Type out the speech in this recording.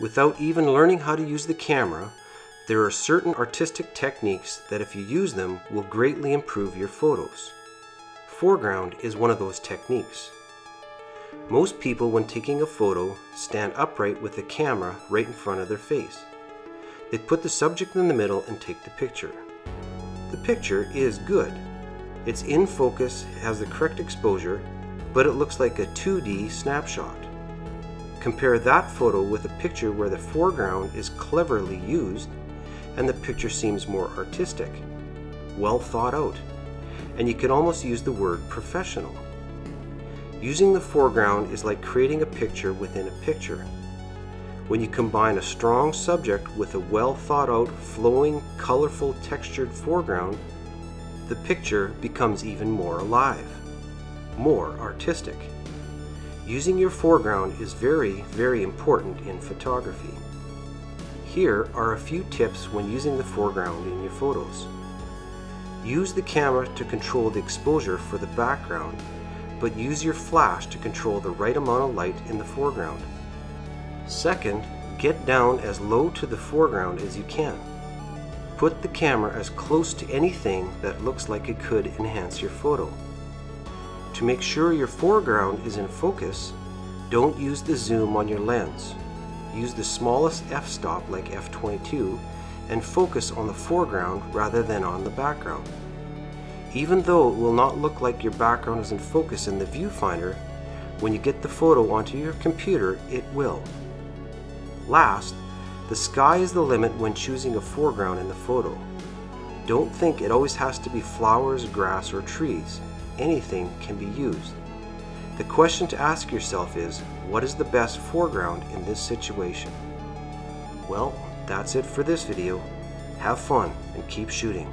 Without even learning how to use the camera, there are certain artistic techniques that if you use them will greatly improve your photos. Foreground is one of those techniques. Most people when taking a photo stand upright with the camera right in front of their face. They put the subject in the middle and take the picture. The picture is good. It's in focus, has the correct exposure, but it looks like a 2D snapshot. Compare that photo with a picture where the foreground is cleverly used and the picture seems more artistic, well thought out, and you can almost use the word professional. Using the foreground is like creating a picture within a picture. When you combine a strong subject with a well thought out, flowing, colorful, textured foreground, the picture becomes even more alive, more artistic. Using your foreground is very, very important in photography. Here are a few tips when using the foreground in your photos. Use the camera to control the exposure for the background, but use your flash to control the right amount of light in the foreground. Second, get down as low to the foreground as you can. Put the camera as close to anything that looks like it could enhance your photo. To make sure your foreground is in focus, don't use the zoom on your lens. Use the smallest f-stop like f22 and focus on the foreground rather than on the background. Even though it will not look like your background is in focus in the viewfinder, when you get the photo onto your computer, it will. Last, the sky is the limit when choosing a foreground in the photo. Don't think it always has to be flowers, grass, or trees. Anything can be used. The question to ask yourself is, what is the best foreground in this situation? Well, that's it for this video. Have fun and keep shooting.